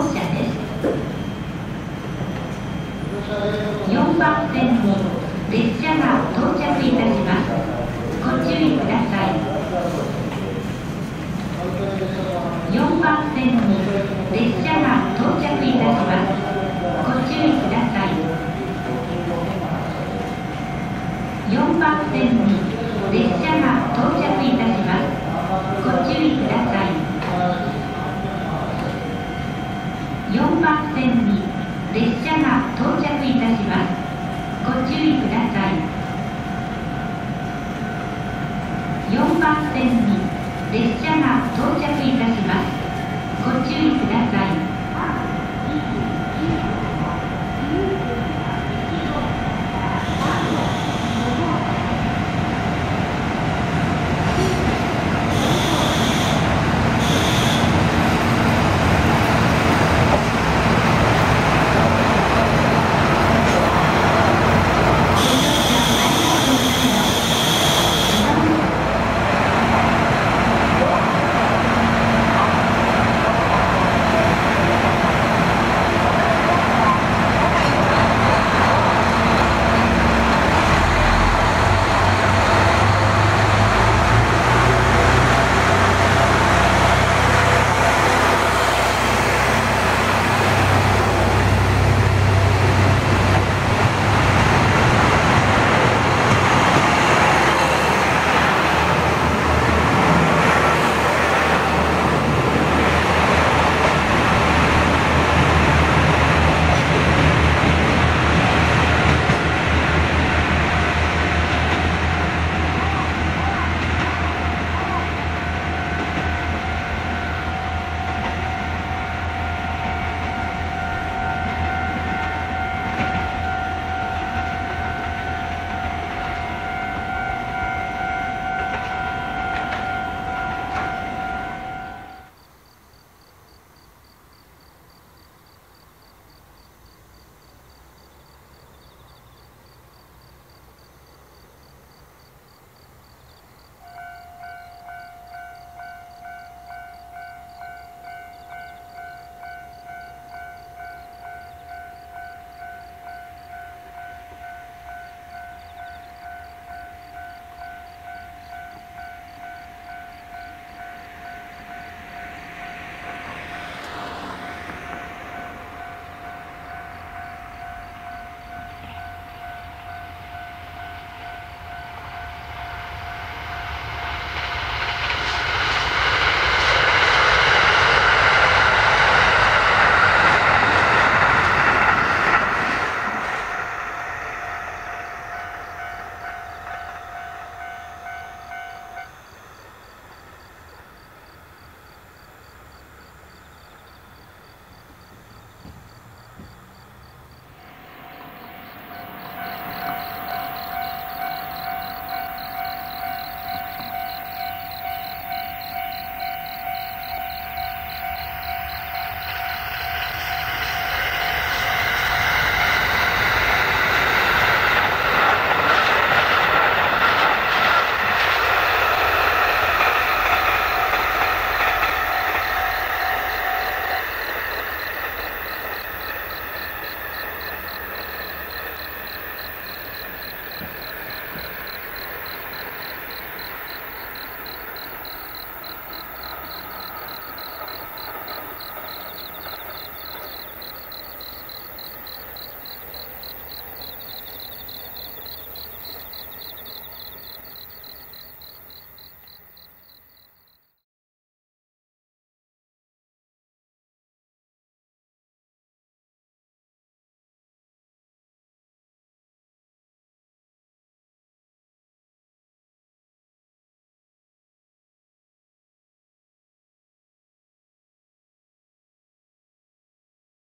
号車です4番線に列車が到着いたしますご注意ください4番線に列車が到着いたしますご注意ください4番線に列車が到着いたします。ご注意ください。4番線に列車が到着いたします。ご注意ください。4番線に